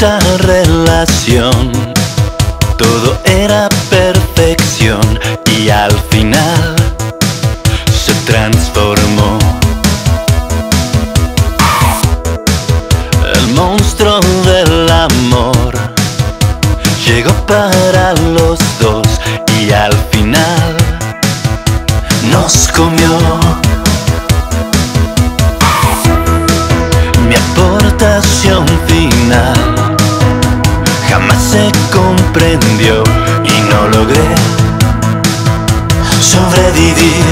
esta relación todo era perfección y al final se transformó. El monstruo del amor llegó para los dos y al final nos comió. Mi aportación final se comprendió y no logré sobrevivir.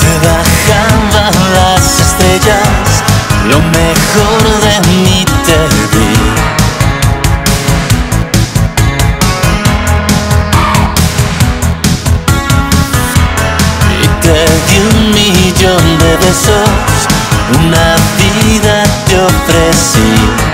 Te bajaban las estrellas, lo mejor de mí te di. Y te di un millón de besos, una vida te ofrecí.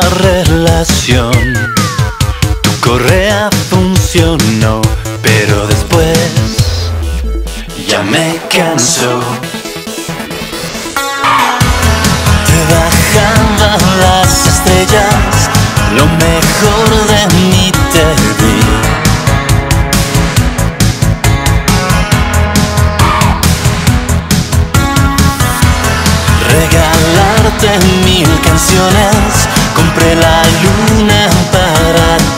Relación tu correa funcionó, pero después ya me cansó. Te bajaban las estrellas, lo mejor de mí te di. Regalarte mil canciones, compré la luna para.